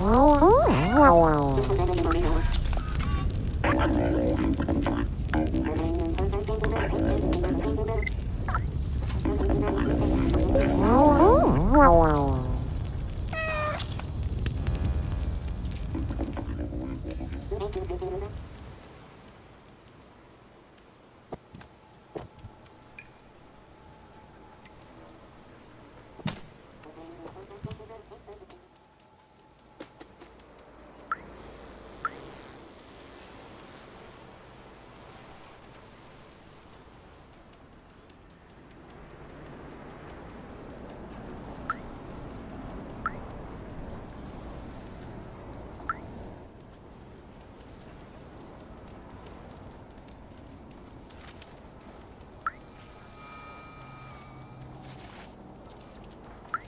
Oh, wow. Wow.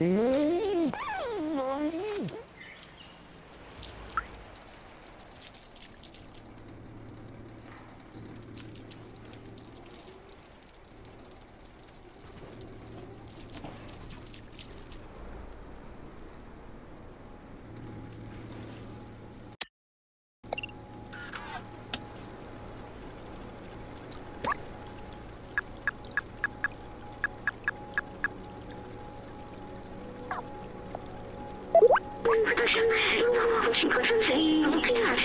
Thank you. 请客吃饭时不要推拿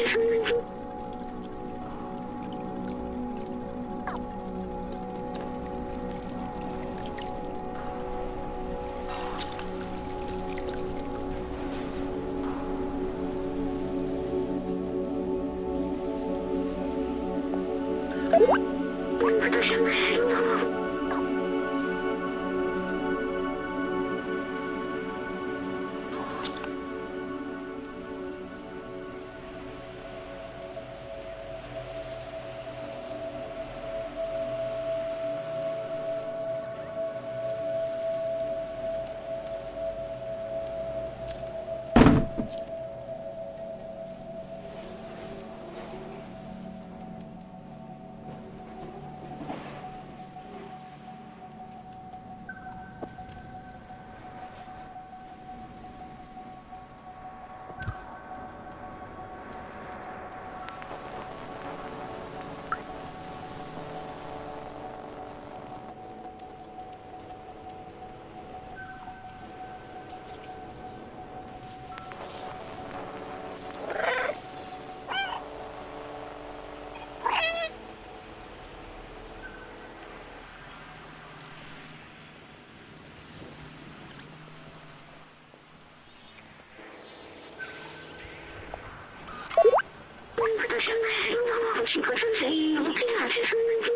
엄청커졌는 데, 너무크니아침 에...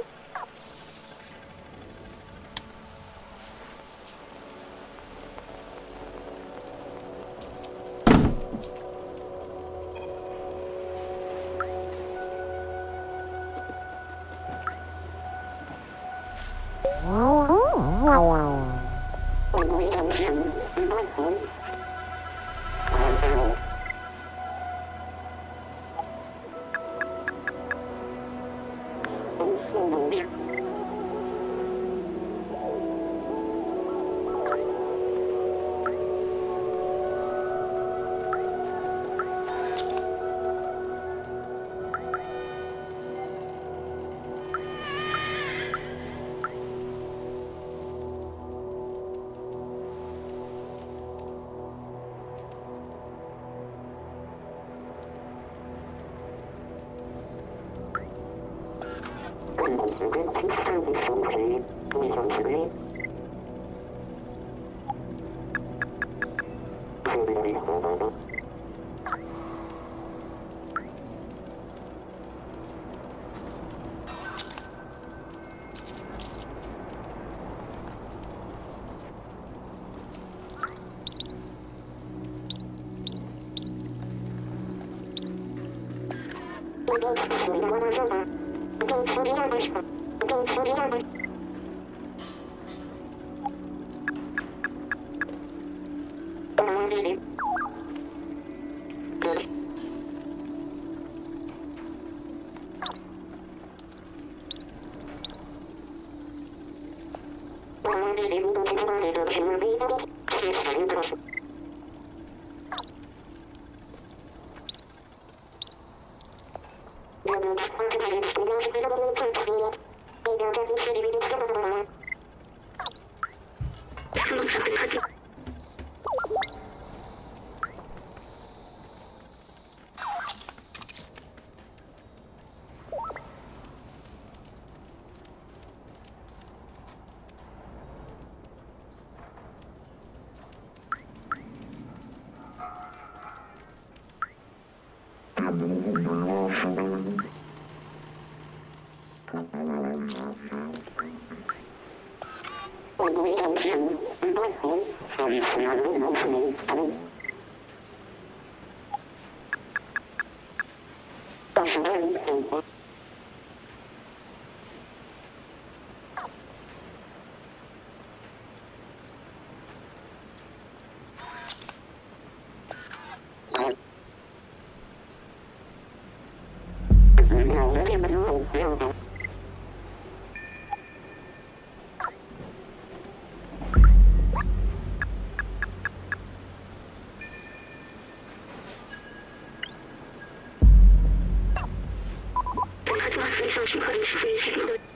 Видео вышку. Убить. Видео вышку. señor. search parties freeze headquarters.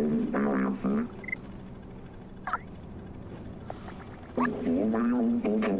你把老师，你把老师。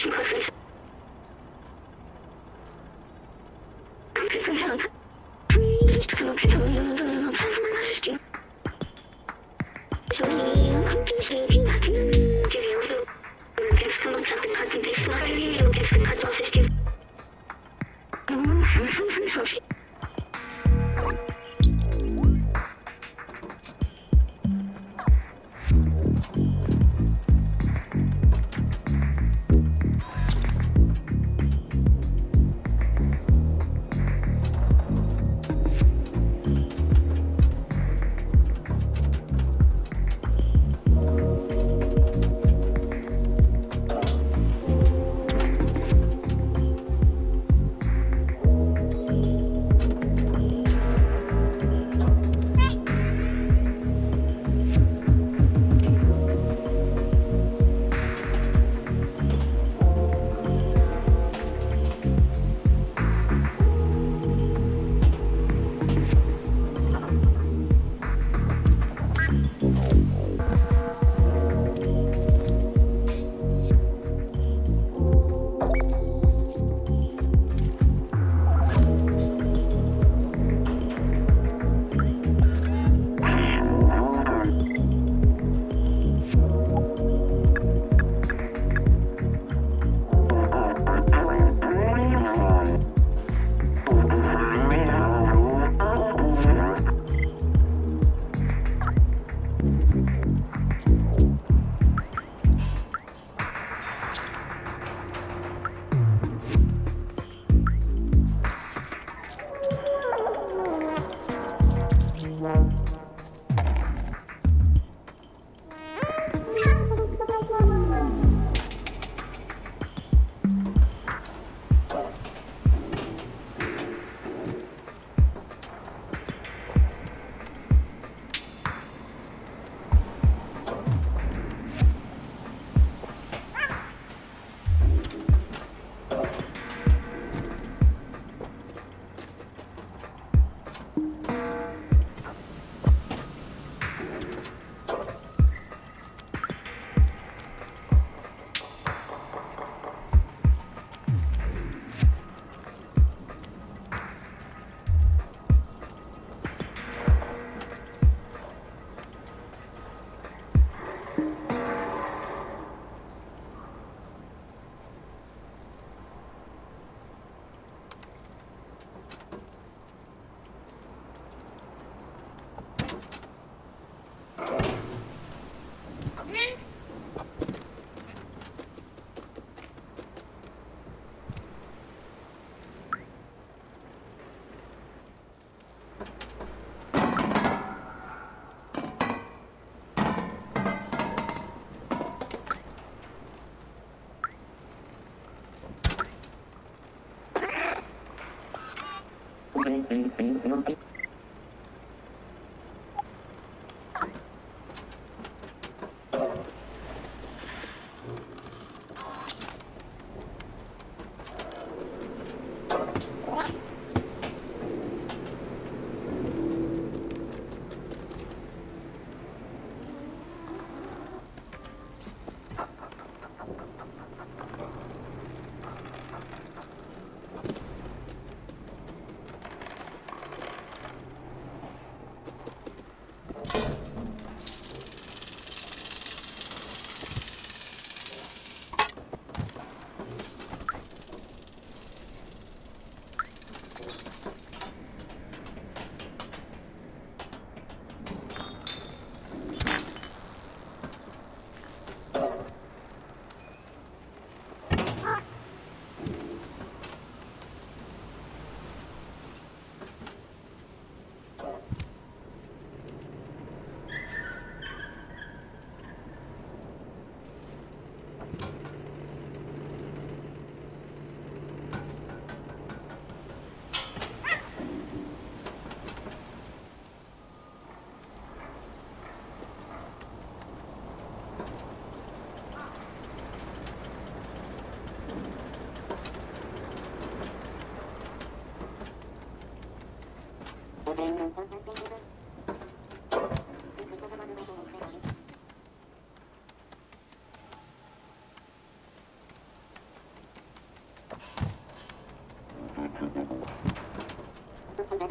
Russian perfect.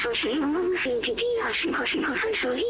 Shashi এবং CPP আশি পাশে কথা চলে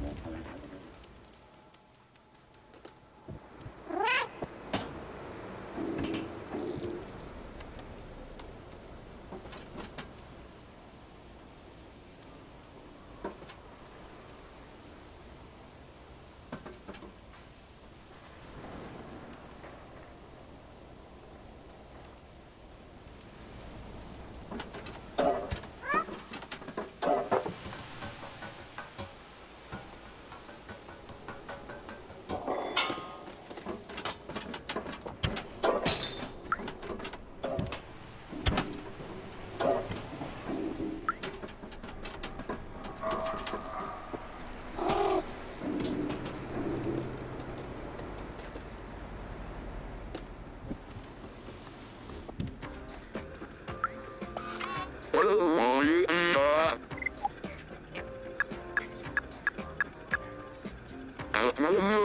Thank